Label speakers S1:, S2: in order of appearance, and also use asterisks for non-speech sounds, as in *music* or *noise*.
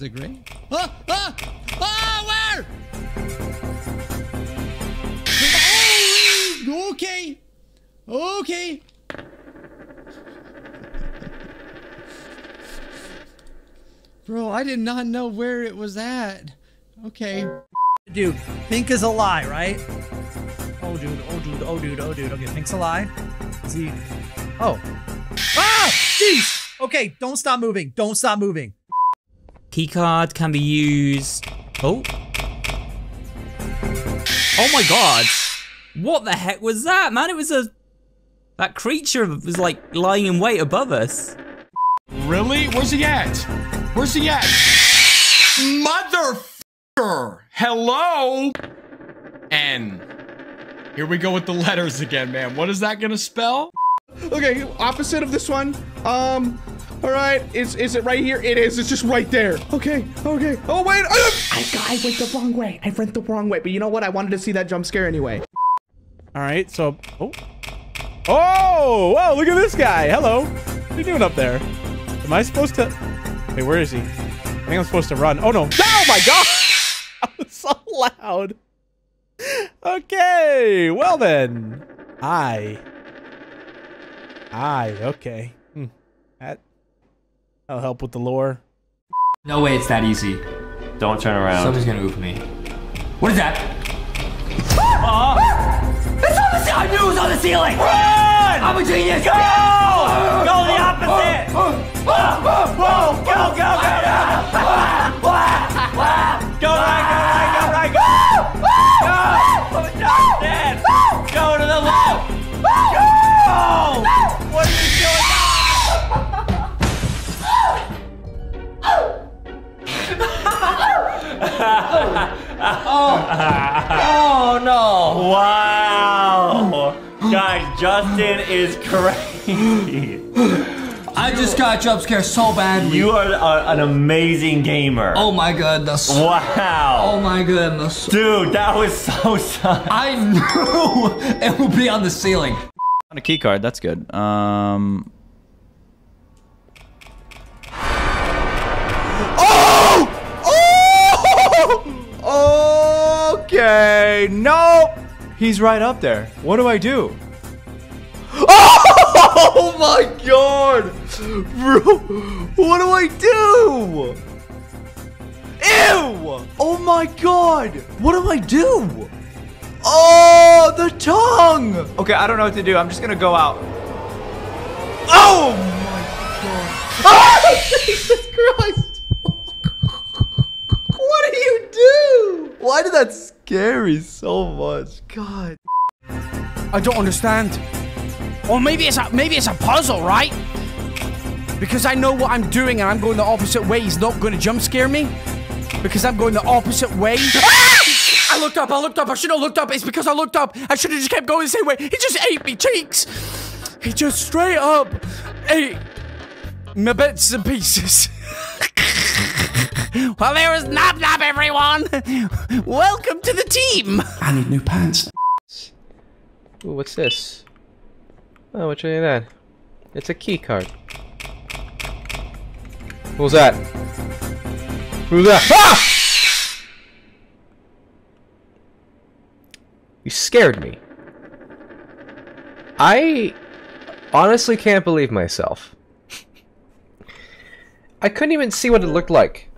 S1: the grave? Oh, oh, oh, where? Oh, okay. Okay. Bro, I did not know where it was at. Okay.
S2: Dude, pink is a lie, right? Oh, dude, oh, dude, oh, dude, oh, dude. Okay, pink's a lie. Z. Oh. Ah! Jeez! Okay, don't stop moving. Don't stop moving.
S3: Keycard can be used. Oh. Oh my god. What the heck was that, man? It was a. That creature was like lying in wait above us.
S4: Really? Where's he at? Where's he at? Motherfucker! Hello? N. Here we go with the letters again, man. What is that gonna spell?
S5: Okay, opposite of this one. Um, all right. Is is it right here? It is. It's just right there. Okay. Okay. Oh wait. I, I went the wrong way. I went the wrong way. But you know what? I wanted to see that jump scare anyway.
S6: All right. So. Oh. Oh! Wow! Look at this guy. Hello. What are you doing up there? Am I supposed to? Wait, where is he? I think I'm supposed to run. Oh no! Oh my god! *laughs* that was so loud. Okay. Well then. I. I. Okay. Hmm. That. That'll help with the lore.
S7: No way it's that easy.
S8: Don't turn around.
S7: Somebody's gonna oof me. What is that? Ah! Uh-huh. ah! It's on the ceiling! I knew it was on the ceiling! Run! I'm a genius! Go!
S8: Ah! Go the opposite! Ah!
S7: Oh no!
S8: Wow! Guys, Justin is crazy.
S7: I just got jump scared so badly.
S8: You are a, an amazing gamer.
S7: Oh my goodness.
S8: Wow.
S7: Oh my goodness.
S8: Dude, that was so sus.
S7: I knew *laughs* it would be on the ceiling.
S9: On a key card, that's good. Um,
S10: Nope. He's right up there. What do I do? *laughs* Oh my god! Bro, what do I do? Ew! Oh my god! What do I do? Oh, the tongue! Okay, I don't know what to do. I'm just gonna go out. Oh my god! Oh, *laughs* Jesus Christ! *laughs* What do you do? Why did that scare me so much? God.
S2: I don't understand. Or maybe it's a maybe it's a puzzle, right? Because I know what I'm doing and I'm going the opposite way. He's not going to jump scare me. Because I'm going the opposite way. *laughs* I looked up, I looked up, I should have looked up. It's because I looked up. I should have just kept going the same way. He just ate me cheeks. He just straight up ate my bits and pieces. *laughs* well, there was NabNab, everyone. *laughs* Welcome to the team.
S1: I need new pants.
S11: Ooh, what's this? Oh, what's any of that? It's a key card. Who's that? Who's that? Ah! You scared me. I honestly can't believe myself. I couldn't even see what it looked like.